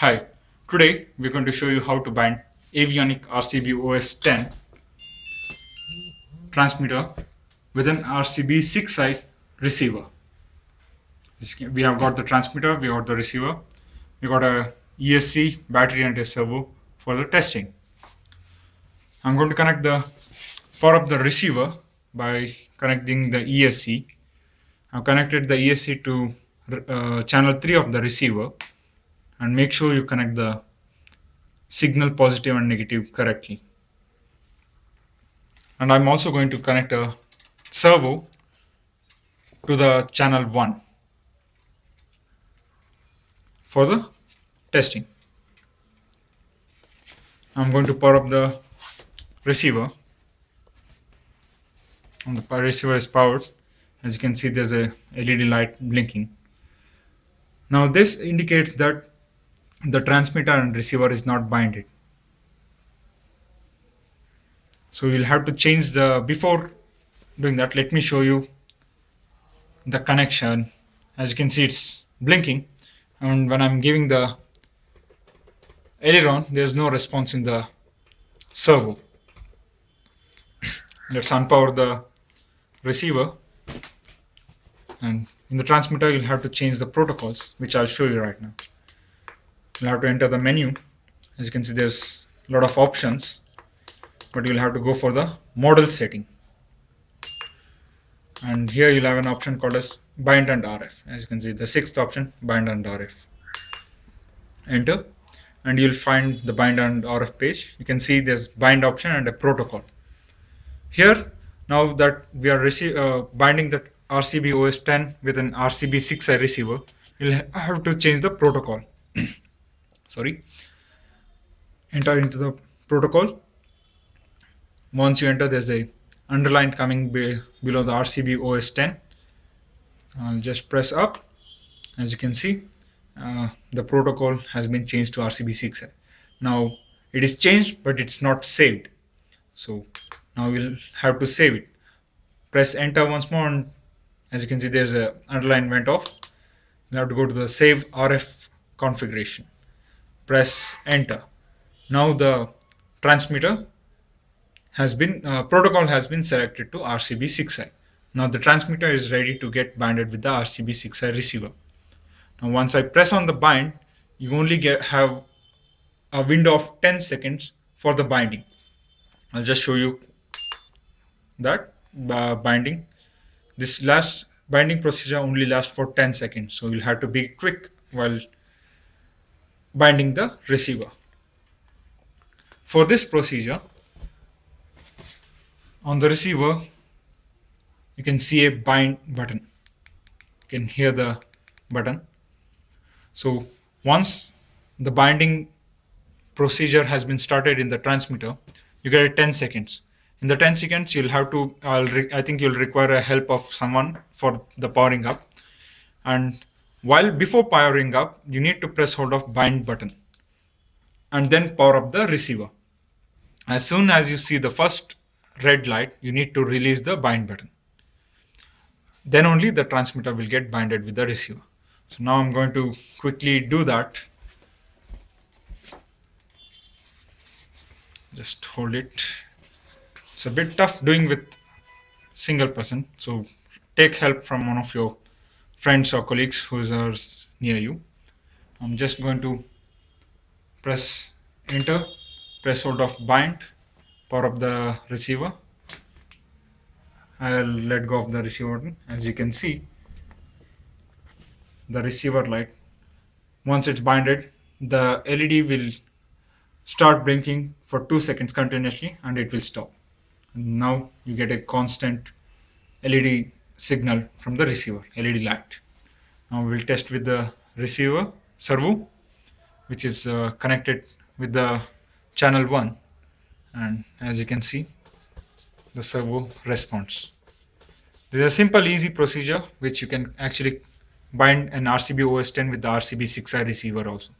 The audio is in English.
Hi, today we're going to show you how to bind Avionic RCB OS 10 transmitter with an RCB 6i receiver. We have got the transmitter, we got the receiver, we got a ESC battery and a servo for the testing. I'm going to connect the power up the receiver by connecting the ESC. I've connected the ESC to uh, channel 3 of the receiver and make sure you connect the signal positive and negative correctly. And I'm also going to connect a servo to the channel 1 for the testing. I'm going to power up the receiver and the receiver is powered as you can see there's a LED light blinking now this indicates that the transmitter and receiver is not binded. So you'll have to change the before doing that let me show you the connection. As you can see it's blinking. And when I'm giving the aileron there's no response in the servo. Let's unpower the receiver. And in the transmitter you'll have to change the protocols which I'll show you right now you'll have to enter the menu. As you can see there's a lot of options but you'll have to go for the model setting. And here you'll have an option called as bind and RF as you can see the sixth option bind and RF enter and you'll find the bind and RF page. You can see there's bind option and a protocol. Here now that we are uh, binding the RCB OS 10 with an RCB 6i receiver, you'll have to change the protocol. Sorry. Enter into the protocol. Once you enter, there's a underline coming be below the RCB OS 10. I'll just press up. As you can see, uh, the protocol has been changed to RCB 6i. Now it is changed, but it's not saved. So now we'll have to save it press enter once more and as you can see there's a underline went off have to go to the save RF configuration press enter now the transmitter has been uh, protocol has been selected to RCB 6i now the transmitter is ready to get binded with the RCB 6i receiver now once I press on the bind you only get have a window of 10 seconds for the binding I'll just show you that uh, binding. This last binding procedure only lasts for 10 seconds. So you'll have to be quick while binding the receiver. For this procedure, on the receiver, you can see a bind button. You can hear the button. So once the binding procedure has been started in the transmitter, you get 10 seconds in the 10 seconds you'll have to i think you'll require a help of someone for the powering up and while before powering up you need to press hold of bind button and then power up the receiver. As soon as you see the first red light you need to release the bind button. Then only the transmitter will get binded with the receiver. So now i'm going to quickly do that. Just hold it. It's a bit tough doing with single person so take help from one of your friends or colleagues who is near you. I'm just going to press enter press hold of bind power up the receiver. I'll let go of the receiver as you can see the receiver light once it's binded the led will start blinking for two seconds continuously and it will stop. Now you get a constant LED signal from the receiver, LED light. Now we'll test with the receiver servo, which is uh, connected with the channel 1 and as you can see the servo responds. This is a simple easy procedure which you can actually bind an RCB OS 10 with the RCB 6i receiver also.